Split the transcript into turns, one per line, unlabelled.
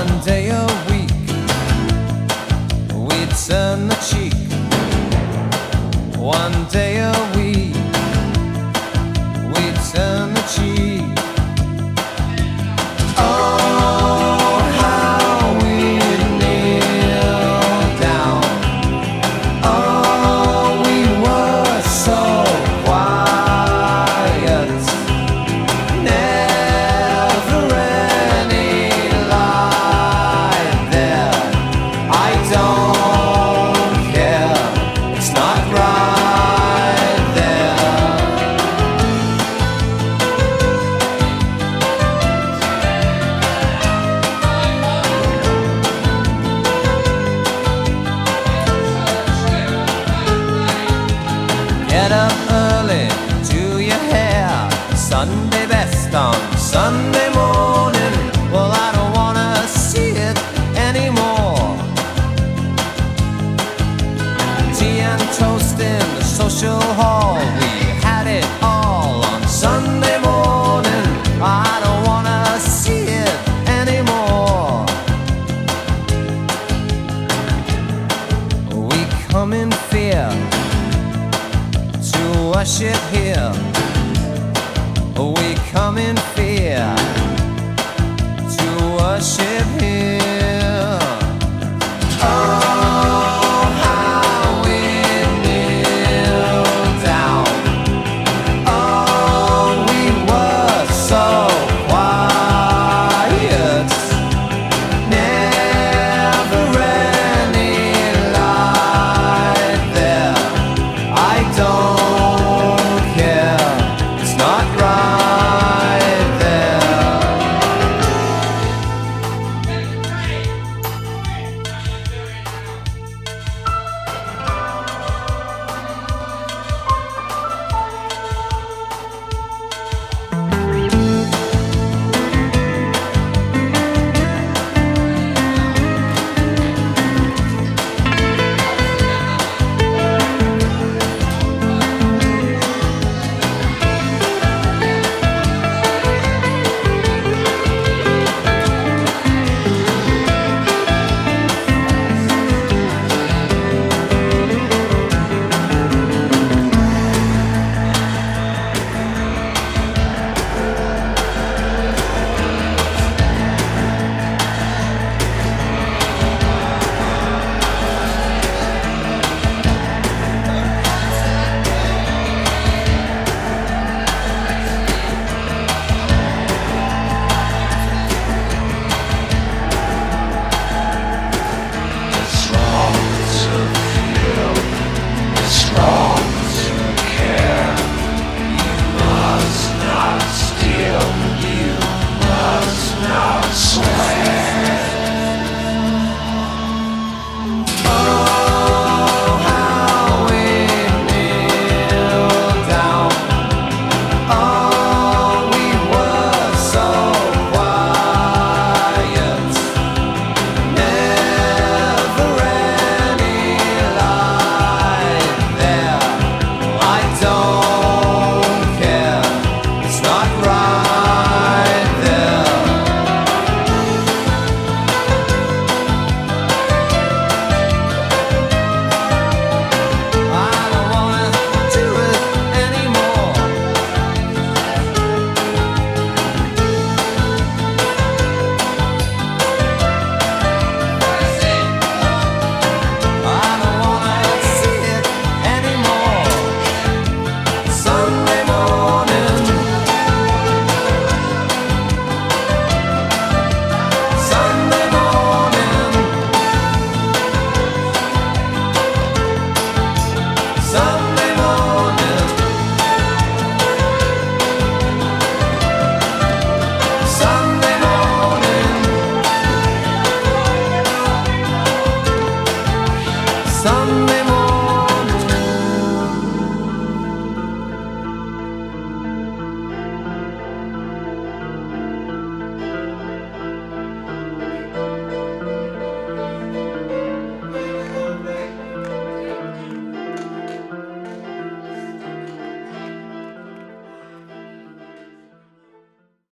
One day a week, we turn the cheek. One day a week, we turn the cheek. Get up early, do your hair. Sunday best on Sunday morning. Well, I don't wanna see it anymore. Tea and toast in the social hall. We had it all on Sunday morning. I don't wanna see it anymore. We come in fear worship here. We come in fear to worship here.